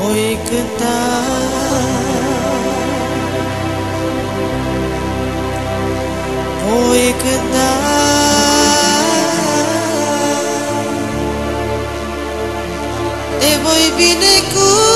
voi cânta. Voi cânta. Te voi binecuvânta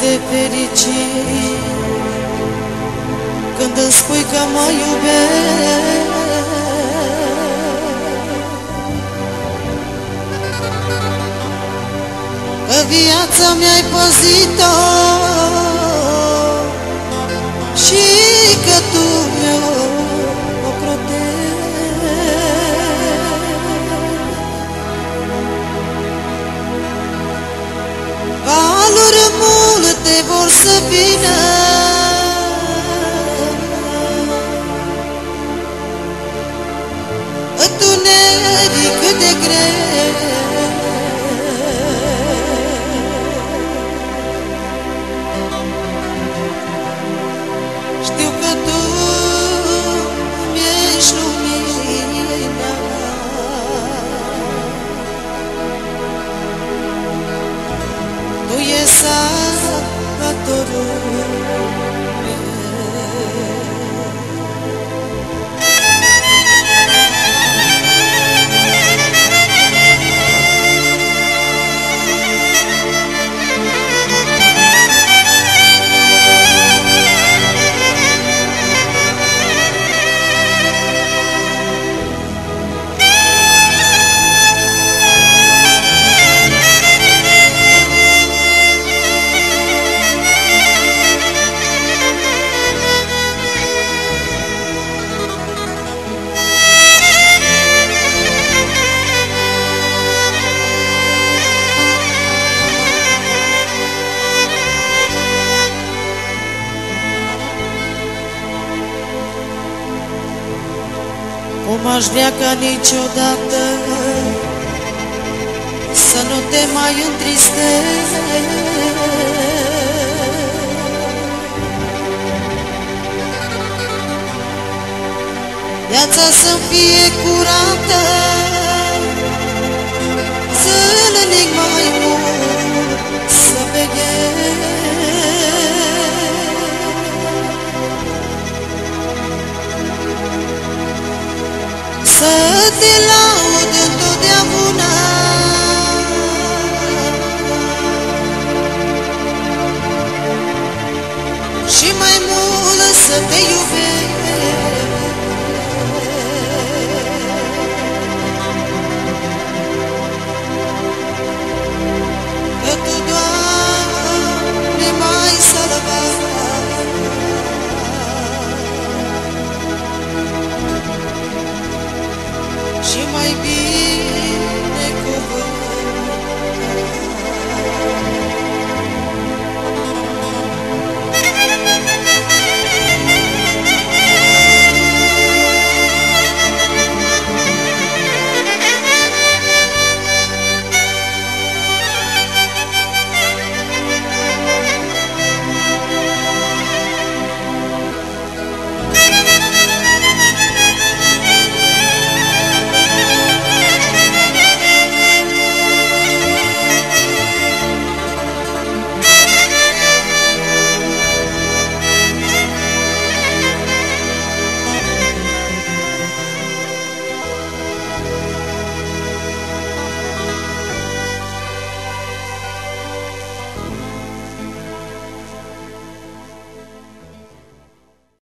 de fericit. Când îmi spui că mă iubești Că viața mi-ai păzit-o Și că tu mi-o se Lord. m-aș vrea ca niciodată Să nu te mai întristezi Viața să fie curată. Sadilao